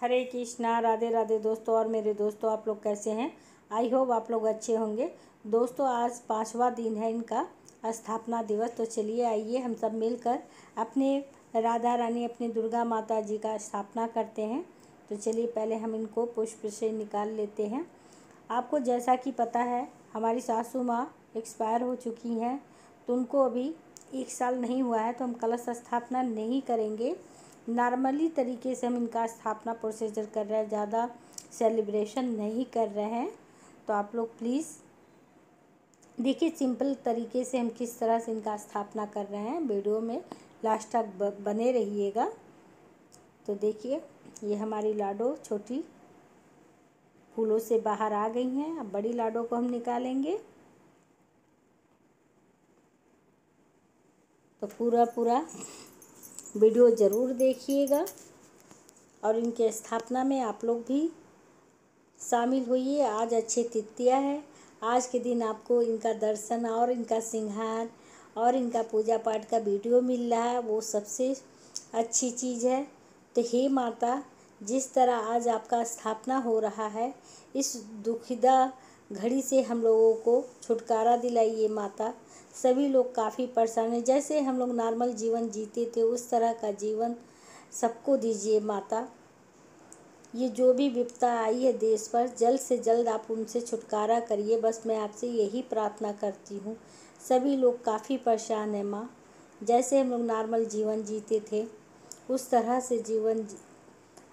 हरे कृष्णा, राधे राधे दोस्तों और मेरे दोस्तों, आप लोग कैसे हैं? आई होप आप लोग अच्छे होंगे। दोस्तों, आज पाँचवा दिन है इनका स्थापना दिवस तो चलिए आइए, हम सब मिलकर अपने राधा रानी, अपने दुर्गा माता जी का स्थापना करते हैं। तो चलिए, पहले हम इनको पुष्प से निकाल लेते हैं। आपको जैसा कि पता है, हमारी सासू माँ एक्सपायर हो चुकी हैं। तो उनको अभी एक साल नहीं हुआ है तो हम कलश स्थापना नहीं करेंगे। नॉर्मली तरीके से हम इनका स्थापना प्रोसीजर कर रहे हैं, ज़्यादा सेलिब्रेशन नहीं कर रहे हैं। तो आप लोग प्लीज़ देखिए सिंपल तरीके से हम किस तरह से इनका स्थापना कर रहे हैं। वीडियो में लास्ट तक बने रहिएगा। तो देखिए, ये हमारी लाडो छोटी फूलों से बाहर आ गई हैं। अब बड़ी लाडो को हम निकालेंगे। तो पूरा पूरा वीडियो ज़रूर देखिएगा और इनके स्थापना में आप लोग भी शामिल होइए। आज अच्छे तृतीया है। आज के दिन आपको इनका दर्शन और इनका सिंहार और इनका पूजा पाठ का वीडियो मिल रहा है। वो सबसे अच्छी चीज़ है। तो हे माता, जिस तरह आज आपका स्थापना हो रहा है, इस दुखिदा घड़ी से हम लोगों को छुटकारा दिलाइए माता। सभी लोग काफ़ी परेशान हैं। जैसे हम लोग नॉर्मल जीवन जीते थे, उस तरह का जीवन सबको दीजिए माता। ये जो भी विपता आई है देश पर, जल्द से जल्द आप उनसे छुटकारा करिए। बस मैं आपसे यही प्रार्थना करती हूँ। सभी लोग काफ़ी परेशान हैं माँ। जैसे हम लोग नॉर्मल जीवन जीते थे, उस तरह से जीवन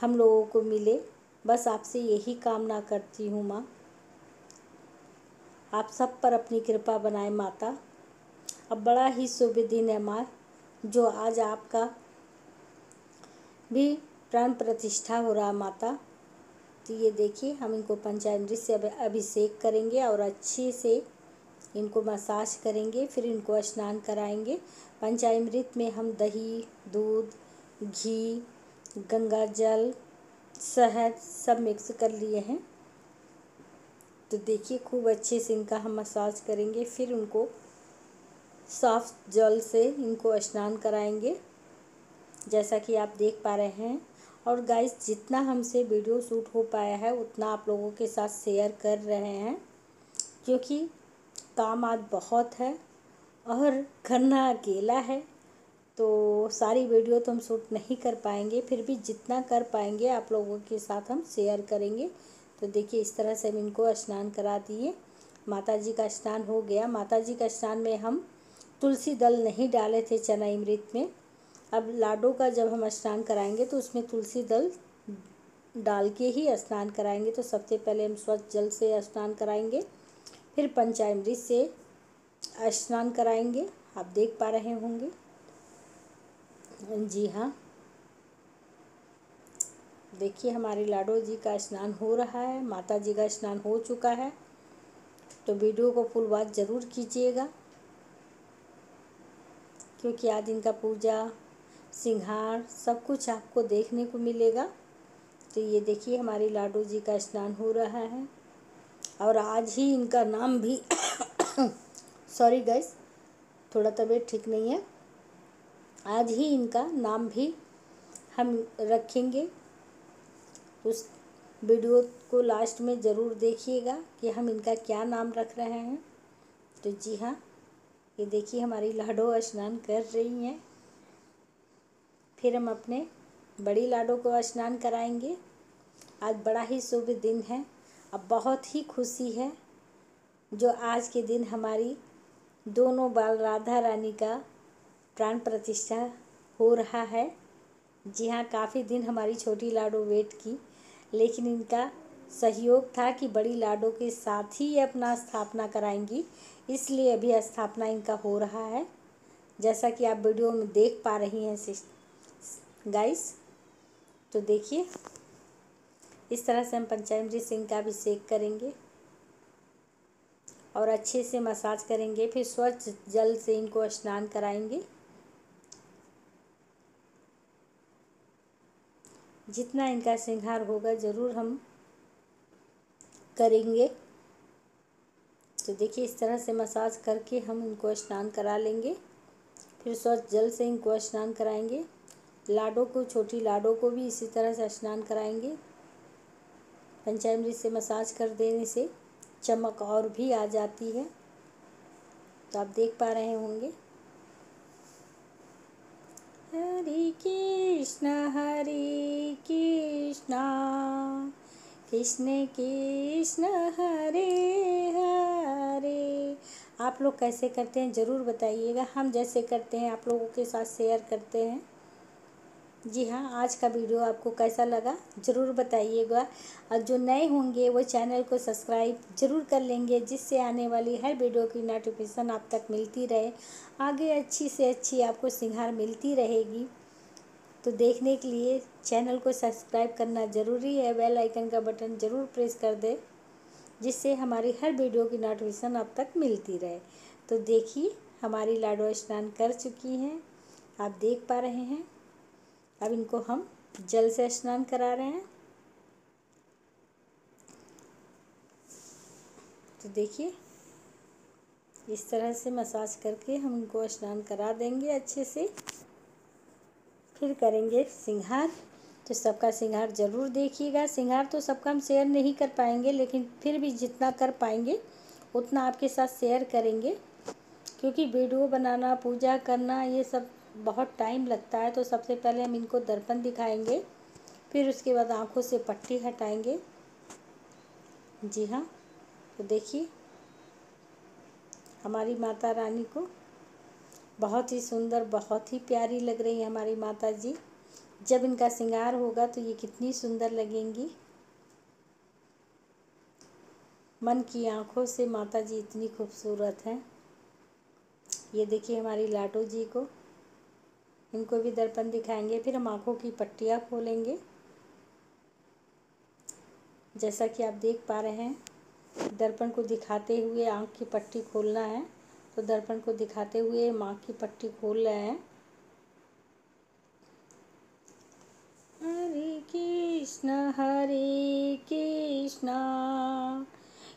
हम लोगों को मिले। बस आपसे यही कामना करती हूँ माँ। आप सब पर अपनी कृपा बनाए माता। अब बड़ा ही शुभ दिन है माँ, जो आज आपका भी प्राण प्रतिष्ठा हो रहा माता। तो ये देखिए, हम इनको पंचामृत से अभिषेक करेंगे और अच्छे से इनको मसाज करेंगे, फिर इनको स्नान कराएँगे। पंचामृत में हम दही, दूध, घी, गंगा जल, शहद सब मिक्स कर लिए हैं। तो देखिए, खूब अच्छे से इनका हम मसाज करेंगे, फिर उनको साफ़ जल से इनको स्नान कराएँगे, जैसा कि आप देख पा रहे हैं। और गाइस जितना हमसे वीडियो शूट हो पाया है, उतना आप लोगों के साथ शेयर कर रहे हैं, क्योंकि काम आज बहुत है और करना अकेला है तो सारी वीडियो तो हम शूट नहीं कर पाएँगे, फिर भी जितना कर पाएँगे, आप लोगों के साथ हम शेयर करेंगे। तो देखिए, इस तरह से हम इनको स्नान करा दिए। माता जी का स्नान हो गया। माता जी का स्नान में हम तुलसी दल नहीं डाले थे चना अमृत में। अब लाडो का जब हम स्नान कराएँगे तो उसमें तुलसी दल डाल के ही स्नान कराएँगे। तो सबसे पहले हम स्वच्छ जल से स्नान कराएँगे। फिर पंचामृत से स्नान कराएँगे। आप देख पा रहे होंगे। जी हाँ। देखिए, हमारे लाडो जी का स्नान हो रहा है, माता जी का स्नान हो चुका है। तो वीडियो को फुल बात ज़रूर कीजिएगा, क्योंकि आज इनका पूजा सिंहार सब कुछ आपको देखने को मिलेगा। तो ये देखिए, हमारे लाडो जी का स्नान हो रहा है। और आज ही इनका नाम भी सॉरी गैस थोड़ा तबीयत ठीक नहीं है। आज ही इनका नाम भी हम रखेंगे। उस वीडियो को लास्ट में ज़रूर देखिएगा कि हम इनका क्या नाम रख रहे हैं। तो जी हाँ ये देखिए हमारी लाडो स्नान कर रही हैं। फिर हम अपने बड़ी लाडो को स्नान कराएँगे। आज बड़ा ही शुभ दिन है। अब बहुत ही खुशी है जो आज के दिन हमारी दोनों बाल राधा रानी का प्राण प्रतिष्ठा हो रहा है। जी हाँ काफ़ी दिन हमारी छोटी लाडो वेट की लेकिन इनका सहयोग था कि बड़ी लाडो के साथ ही ये अपना स्थापना कराएँगी। इसलिए अभी स्थापना इनका हो रहा है। जैसा कि आप वीडियो में देख पा रही हैं गाइस तो देखिए। इस तरह से हम पंचामृत सिंह का अभिषेक करेंगे और अच्छे से मसाज करेंगे, फिर स्वच्छ जल से इनको स्नान कराएँगे। जितना इनका श्रृंगार होगा, ज़रूर हम करेंगे। तो देखिए, इस तरह से मसाज करके हम इनको स्नान करा लेंगे। फिर स्वच्छ जल से इनको स्नान कराएँगे। लाडो को, छोटी लाडो को भी इसी तरह से स्नान कराएँगे। पंचामृत से मसाज कर देने से चमक और भी आ जाती है। तो आप देख पा रहे होंगे। हरे कृष्ण हरे कृष्ण। कृष्ण कृष्ण, हरे हरे। आप लोग कैसे करते हैं? ज़रूर बताइएगा। हम जैसे करते हैं, आप लोगों के साथ शेयर करते हैं। जी हाँ आज का वीडियो आपको कैसा लगा ज़रूर बताइएगा। और जो नए होंगे, वो चैनल को सब्सक्राइब ज़रूर कर लेंगे, जिससे आने वाली हर वीडियो की नोटिफिकेशन आप तक मिलती रहे। आगे अच्छी से अच्छी आपको सिंगार मिलती रहेगी। तो देखने के लिए चैनल को सब्सक्राइब करना ज़रूरी है। बेल आइकन का बटन ज़रूर प्रेस कर दे, जिससे हमारी हर वीडियो की नोटिफिकेशन आप तक मिलती रहे। तो देखिए, हमारी लाडो स्नान कर चुकी हैं। आप देख पा रहे हैं। अब इनको हम जल से स्नान करा रहे हैं। तो देखिए, इस तरह से मसाज करके हम इनको स्नान करा देंगे अच्छे से। फिर करेंगे सिंगार। तो सबका सिंगार ज़रूर देखिएगा। सिंगार तो सबका हम शेयर नहीं कर पाएँगे, लेकिन फिर भी जितना कर पाएँगे, उतना आपके साथ शेयर करेंगे। क्योंकि वीडियो बनाना, पूजा करना, ये सब बहुत टाइम लगता है तो सबसे पहले हम इनको दर्पण दिखाएँगे, फिर उसके बाद आँखों से पट्टी हटाएँगे। जी हाँ तो देखिए, हमारी माता रानी को बहुत ही सुंदर, बहुत ही प्यारी लग रही है हमारी माता जी। जब इनका श्रृंगार होगा तो ये कितनी सुंदर लगेंगी। मन की आँखों से माता जी इतनी खूबसूरत हैं। ये देखिए हमारी लाटो जी को। इनको भी दर्पण दिखाएँगे, फिर हम आँखों की पट्टियाँ खोलेंगे। जैसा कि आप देख पा रहे हैं, दर्पण को दिखाते हुए आँख की पट्टी खोलना है। तो दर्पण को दिखाते हुए आँख की पट्टी खोल रहे हैं। हरे कृष्ण हरे कृष्ण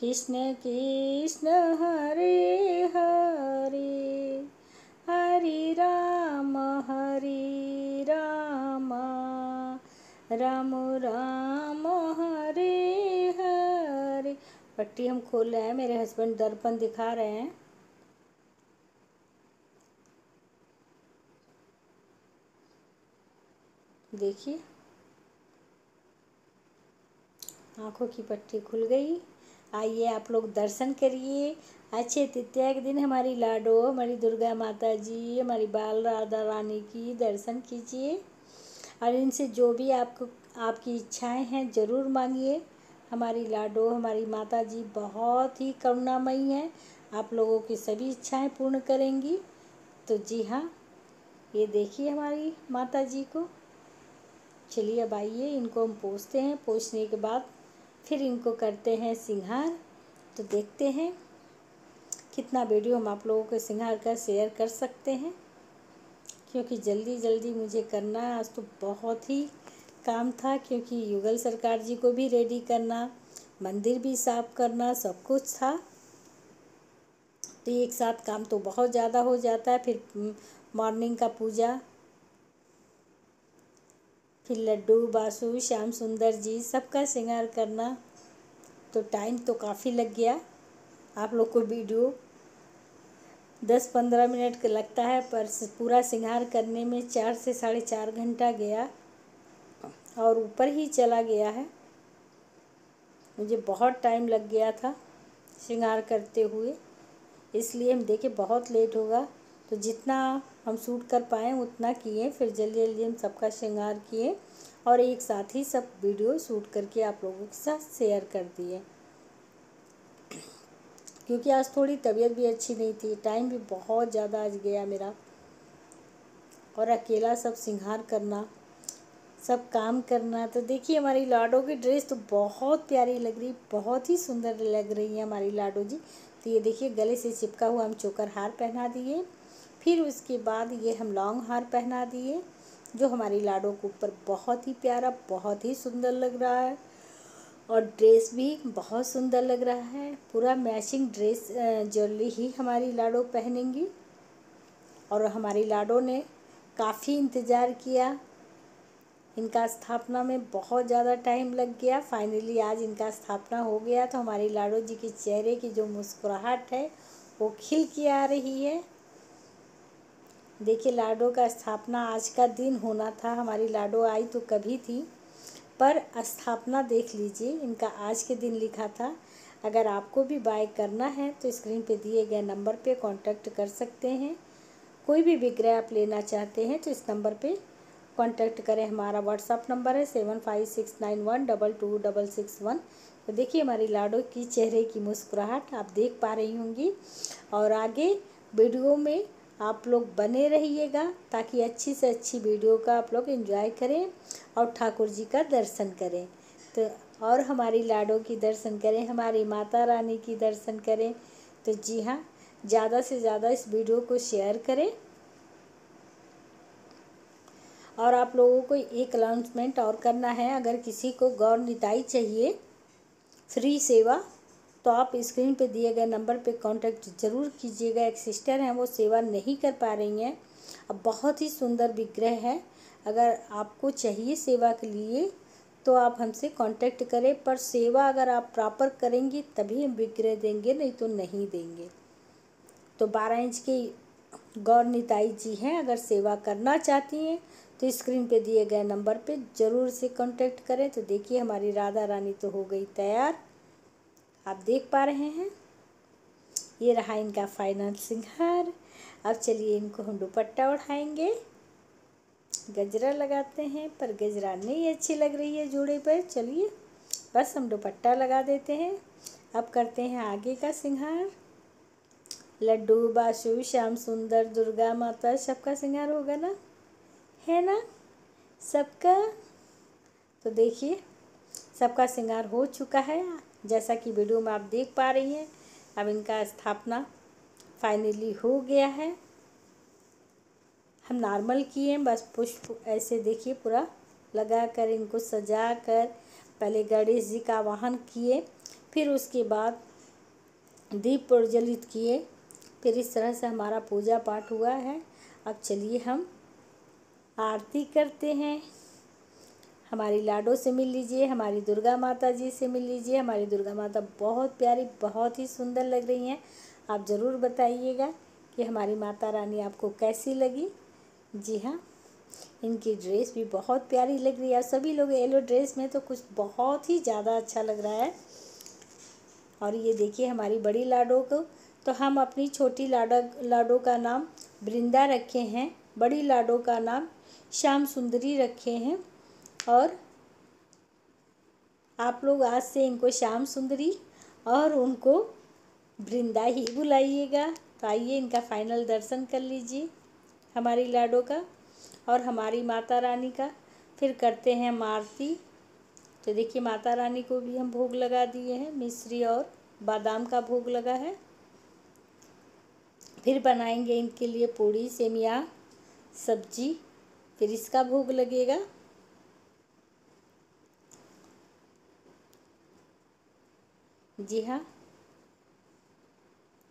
कृष्ण कृष्ण, हरे हरे। राम हरे हरे। पट्टी हम खोल रहे हैं, मेरे हस्बैंड दर्पण दिखा रहे हैं। देखिए। आँखों की पट्टी खुल गई। आइए आप लोग दर्शन करिए। अच्छे तृतीया के दिन हमारी लाडो, हमारी दुर्गा माता जी हमारी बाल राधा रानी की दर्शन कीजिए। और इनसे जो भी आपको आपकी इच्छाएँ हैं, ज़रूर मांगिए हमारी लाडो, हमारी माता जी बहुत ही करुणामयी हैं। आप लोगों की सभी इच्छाएँ पूर्ण करेंगी। तो जी हाँ ये देखिए हमारी माता जी को। चलिए अब आइए, इनको हम पोसते हैं। पोसने के बाद फिर इनको करते हैं सिंगार। तो देखते हैं कितना वीडियो हम आप लोगों के सिंगार का शेयर कर सकते हैं। क्योंकि जल्दी जल्दी मुझे करना है, आज तो बहुत ही काम था क्योंकि युगल सरकार जी को भी रेडी करना, मंदिर भी साफ़ करना सब कुछ था। तो एक साथ काम तो बहुत ज़्यादा हो जाता है, फिर मॉर्निंग का पूजा, फिर लड्डू बासु श्याम सुंदर जी, सबका श्रृंगार करना। तो टाइम तो काफ़ी लग गया। आप लोग को वीडियो दस पंद्रह मिनट का लगता है, पर पूरा श्रृंगार करने में चार से साढ़े चार घंटा गया। और ऊपर ही चला गया है। मुझे बहुत टाइम लग गया था श्रृंगार करते हुए, इसलिए हम देखे बहुत लेट होगा। तो जितना हम शूट कर पाए, उतना किए, फिर जल्दी जल्दी हम सबका श्रृंगार किए और एक साथ ही सब वीडियो शूट करके आप लोगों के साथ शेयर कर दिए। क्योंकि आज थोड़ी तबीयत भी अच्छी नहीं थी, टाइम भी बहुत ज़्यादा आज गया मेरा। और अकेला सब सिंगार करना सब काम करना। तो देखिए, हमारी लाडो की ड्रेस तो बहुत प्यारी लग रही, बहुत ही सुंदर लग रही है हमारी लाडो जी। तो ये देखिए, गले से चिपका हुआ हम चोकर हार पहना दिए। फिर उसके बाद ये हम लॉन्ग हार पहना दिए, जो हमारी लाडो के ऊपर बहुत ही प्यारा, बहुत ही सुंदर लग रहा है। और ड्रेस भी बहुत सुंदर लग रहा है। पूरा मैचिंग ड्रेस ज्वेलरी ही हमारी लाडो पहनेंगी। और हमारी लाडो ने काफ़ी इंतज़ार किया। इनका स्थापना में बहुत ज़्यादा टाइम लग गया। फाइनली आज इनका स्थापना हो गया तो हमारी लाडो जी के चेहरे की जो मुस्कुराहट है, वो खिल के आ रही है। देखिए, लाडो का स्थापना आज का दिन होना था। हमारी लाडो आई तो कभी थी, पर स्थापना देख लीजिए। इनका आज के दिन लिखा था। अगर आपको भी बाय करना है तो स्क्रीन पे दिए गए नंबर पे कांटेक्ट कर सकते हैं। कोई भी विग्रह आप लेना चाहते हैं तो इस नंबर पे कांटेक्ट करें। हमारा व्हाट्सअप नंबर है seven five six nine one double two double six one तो देखिए हमारी लाडो की चेहरे की मुस्कुराहट आप देख पा रही होंगी। और आगे वीडियो में आप लोग बने रहिएगा ताकि अच्छी से अच्छी वीडियो का आप लोग एंजॉय करें और ठाकुर जी का दर्शन करें। तो और हमारी लाडो की दर्शन करें, हमारी माता रानी की दर्शन करें। तो जी हाँ ज़्यादा से ज़्यादा इस वीडियो को शेयर करें। और आप लोगों को एक अनाउंसमेंट और करना है। अगर किसी को गौर निताई चाहिए फ्री सेवा तो आप स्क्रीन पे दिए गए नंबर पे कांटेक्ट ज़रूर कीजिएगा। एक सिस्टर हैं, वो सेवा नहीं कर पा रही हैं। अब बहुत ही सुंदर विग्रह है। अगर आपको चाहिए सेवा के लिए तो आप हमसे कांटेक्ट करें। पर सेवा अगर आप प्रॉपर करेंगी, तभी हम विग्रह देंगे, नहीं तो नहीं देंगे। तो बारह इंच की गौर निताई जी हैं, अगर सेवा करना चाहती हैं तो स्क्रीन पे दिए गए नंबर पे ज़रूर से कांटेक्ट करें। तो देखिए, हमारी राधा रानी तो हो गई तैयार। आप देख पा रहे हैं। ये रहा इनका फाइनल सिंगार। अब चलिए इनको हम दुपट्टा उठाएँगे। गजरा लगाते हैं, पर गजरा नहीं अच्छी लग रही है जोड़े पर। चलिए, बस हम दुपट्टा लगा देते हैं। अब करते हैं आगे का सिंगार। लड्डू बासु श्याम सुंदर, दुर्गा माता, सबका सिंगार होगा ना? है ना? सबका? तो देखिए, सबका श्रृंगार हो चुका है। जैसा कि वीडियो में आप देख पा रही हैं, अब इनका स्थापना फाइनली हो गया है। हम नॉर्मल किए हैं, बस पुष्प ऐसे देखिए, पूरा लगा कर इनको सजा कर, पहले गणेश जी का वाहन किए, फिर उसके बाद दीप प्रज्वलित किए, फिर इस तरह से हमारा पूजा पाठ हुआ है। अब चलिए हम आरती करते हैं। हमारी लाडो से मिल लीजिए, हमारी दुर्गा माता जी से मिल लीजिए। हमारी दुर्गा माता बहुत प्यारी, बहुत ही सुंदर लग रही हैं। आप ज़रूर बताइएगा कि हमारी माता रानी आपको कैसी लगी। जी हाँ इनकी ड्रेस भी बहुत प्यारी लग रही है। सभी लोग येलो ड्रेस में तो कुछ बहुत ही ज़्यादा अच्छा लग रहा है। और ये देखिए हमारी बड़ी लाडो को। तो हम अपनी छोटी लाडो लाडो का नाम वृंदा रखे हैं। बड़ी लाडो का नाम श्याम सुंदरी रखे हैं और आप लोग आज से इनको श्याम सुंदरी और उनको वृंदा ही बुलाइएगा। तो आइए इनका फाइनल दर्शन कर लीजिए हमारी लाडो का और हमारी माता रानी का। फिर करते हैं हम आरती। तो देखिए माता रानी को भी हम भोग लगा दिए हैं। मिश्री और बादाम का भोग लगा है। फिर बनाएँगे इनके लिए पूड़ी, सेमिया, सब्ज़ी फिर इसका भोग लगेगा। जी हाँ।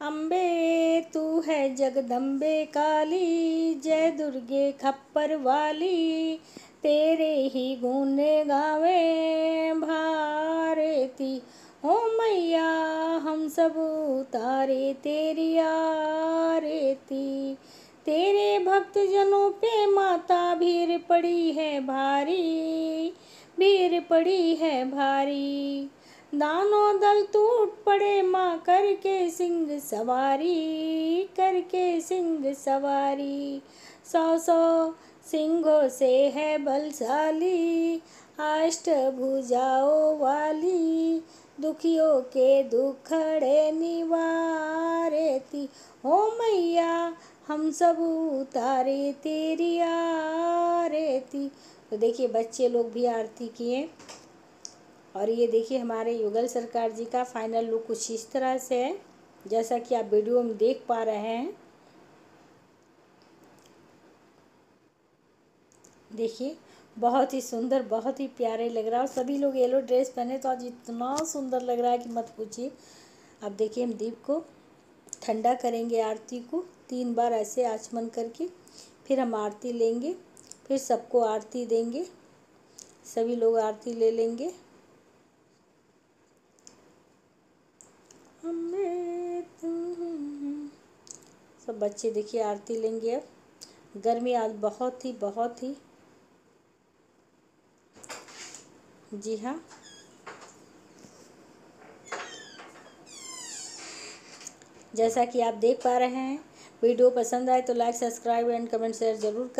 अम्बे तू है जगदम्बे काली, जय दुर्गे खप्पर वाली, तेरे ही गुने गावे भारती। हो मैया, हम सब उतारे तेरी आरती। तेरे भक्त जनों पे माता भीड़ पड़ी है भारी भीड़ पड़ी है भारी। दानों दल टूट पड़े माँ करके सिंह सवारी, करके सिंह सवारी। सौ सौ सिंहों से है बलशाली अष्ट भुजाओं वाली। दुखियों के दुखड़े निवारती हो मैया हम सब उतारे तेरी आरती। तो देखिए, बच्चे लोग भी आरती किए। और ये देखिए, हमारे युगल सरकार जी का फाइनल लुक कुछ इस तरह से है। जैसा कि आप वीडियो में देख पा रहे हैं। देखिए, बहुत ही सुंदर, बहुत ही प्यारे लग रहा है। और सभी लोग येलो ड्रेस पहने तो आज इतना सुंदर लग रहा है कि मत पूछिए। अब देखिए, हम दीप को ठंडा करेंगे आरती को। तीन बार ऐसे आचमन करके फिर हम आरती लेंगे, फिर सबको आरती देंगे, सभी लोग आरती ले लेंगे। सब बच्चे देखिए आरती लेंगे अब। गर्मी आज बहुत ही बहुत ही। जी हाँ। जैसा कि आप देख पा रहे हैं वीडियो पसंद आए तो like subscribe and comment share ज़रूर कर।